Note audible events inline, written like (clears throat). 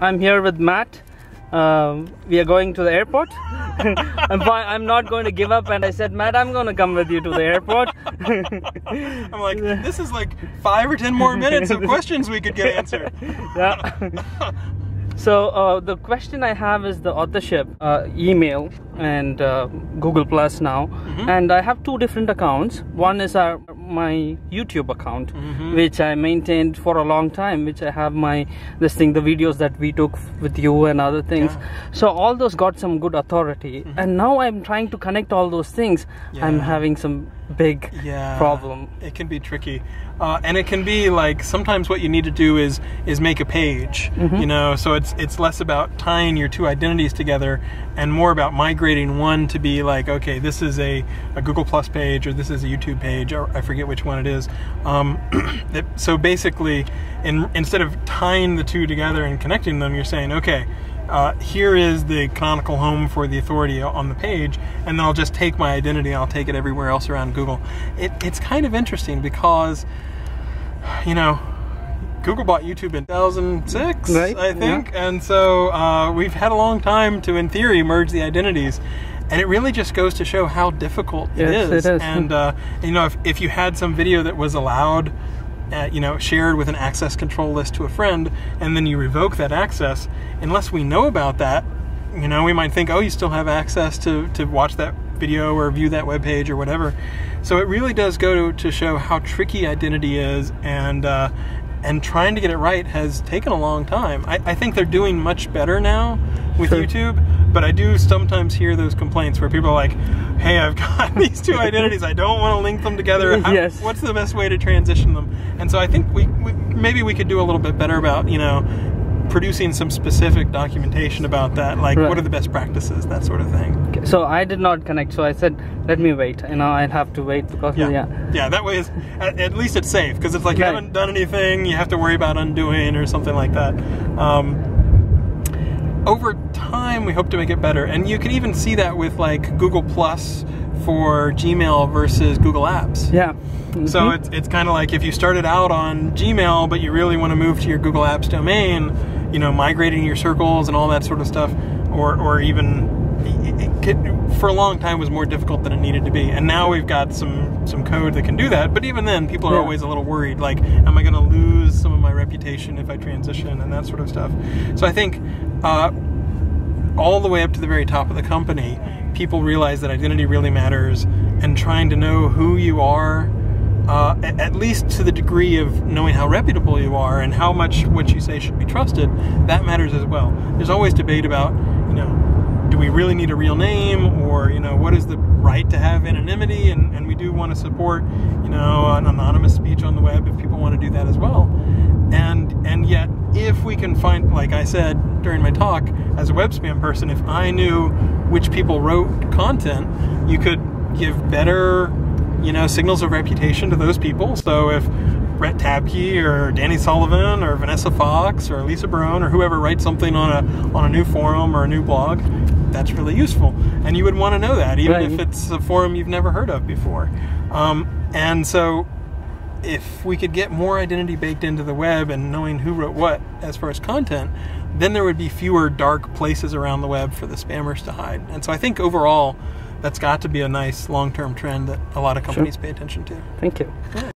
I'm here with Matt. Um, we are going to the airport. (laughs) I'm fine. I'm not going to give up. And I said, Matt, I'm going to come with you to the airport. (laughs) I'm like, this is like five or ten more minutes of questions we could get answered. (laughs) yeah. So uh, the question I have is the authorship, uh, email, and uh, Google Plus now, Mm-hmm. and I have two different accounts. One is our my YouTube account, Mm-hmm. which I maintained for a long time. Which I have my this thing, the videos that we took with you and other things. Yeah. So all those got some good authority, and now I'm trying to connect all those things. I'm having some big yeah problem. it can be tricky uh, and it can be like sometimes what you need to do is is make a page Mm-hmm. you know so it's it's less about tying your two identities together and more about migrating one to be like okay this is a, a google plus page or this is a youtube page or i forget which one it is um, (clears throat) so basically in, instead of tying the two together and connecting them you're saying okay uh, here is the canonical home for the authority on the page, and then I'll just take my identity I'll take it everywhere else around Google. It, it's kind of interesting because, you know, Google bought YouTube in 2006, Right, I think, and so uh, we've had a long time to, in theory, merge the identities. And it really just goes to show how difficult Yes, it is. it is. And uh, you know, if, if you had some video that was allowed uh, you know, shared with an access control list to a friend, and then you revoke that access, unless we know about that, you know, we might think, oh, you still have access to, to watch that video or view that web page or whatever. So it really does go to, to show how tricky identity is, and uh, and trying to get it right has taken a long time. I, I think they're doing much better now with Sure. YouTube, but I do sometimes hear those complaints where people are like, "Hey, I've (laughs) got these two identities. I don't want to link them together. How- Yes. What's the best way to transition them?" And so I think we, we maybe we could do a little bit better about you know producing some specific documentation about that, like Right. what are the best practices, that sort of thing. So I did not connect. So I said, let me wait. You know, I'd have to wait because Yeah, yeah. yeah. That way, is at, at least it's safe because it's like you Right. haven't done anything. You have to worry about undoing or something like that. Um, over time, we hope to make it better, and you can even see that with like Google Plus for Gmail versus Google Apps. Yeah. So Mhm. it's it's kind of like if you started out on Gmail, but you really want to move to your Google Apps domain, you know, migrating your circles and all that sort of stuff, or or even it, could, for a long time was more difficult than it needed to be. And now we've got some some code that can do that. But even then, people are Yeah. always a little worried, like, am I going to lose some of my reputation if I transition and that sort of stuff. So I think. Uh, all the way up to the very top of the company, people realize that identity really matters, and trying to know who you are, uh, at least to the degree of knowing how reputable you are and how much what you say should be trusted, that matters as well. There's always debate about, you know, do we really need a real name, or you know, what is the right to have anonymity, and, and we do want to support, you know, an anonymous speech on the web if people want to do that as well. And and yet if we can find like i said during my talk as a web spam person if i knew which people wrote content you could give better you know signals of reputation to those people. So if Brett Tabke or Danny Sullivan or Vanessa Fox or Lisa Barone or whoever writes something on a on a new forum or a new blog, that's really useful, and you would want to know that even Right. if it's a forum you've never heard of before. Um, and so if we could get more identity baked into the web and knowing who wrote what as far as content, then there would be fewer dark places around the web for the spammers to hide. And so I think overall, that's got to be a nice long term trend that a lot of companies pay attention to. Thank you.